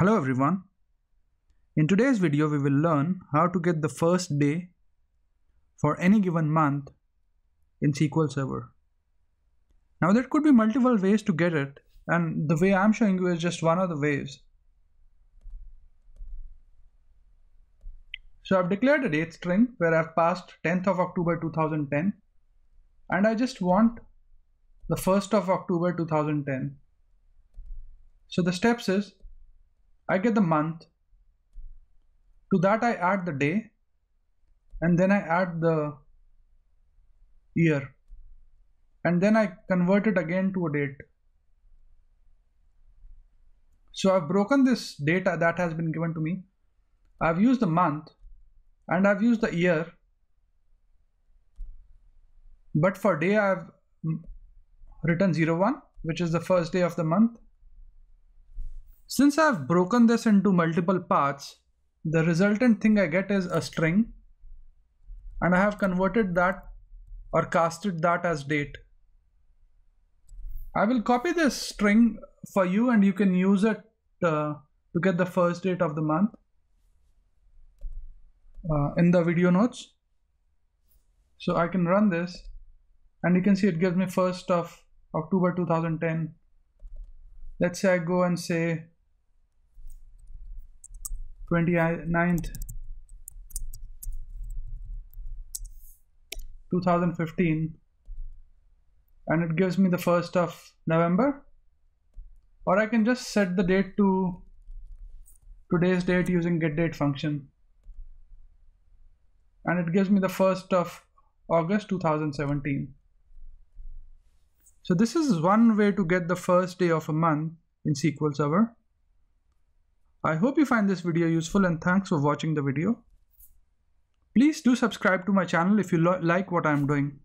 Hello everyone. In today's video we will learn how to get the first day for any given month in SQL Server. Now there could be multiple ways to get it and the way I'm showing you is just one of the ways. So I've declared a date string where I've passed 10th of October 2010 and I just want the 1st of October 2010. So the steps is I get the month. To that I add the day and then I add the year and then I convert it again to a date. So I've broken this data that has been given to me. I've used the month and I've used the year but for day I've written 01 which is the first day of the month since I've broken this into multiple parts, the resultant thing I get is a string and I have converted that or casted that as date. I will copy this string for you and you can use it uh, to get the first date of the month uh, in the video notes. So I can run this and you can see it gives me 1st of October 2010. Let's say I go and say 29th 2015 and it gives me the 1st of November. Or I can just set the date to today's date using getDate function. And it gives me the 1st of August 2017 so this is one way to get the first day of a month in SQL Server I hope you find this video useful and thanks for watching the video. Please do subscribe to my channel if you like what I am doing.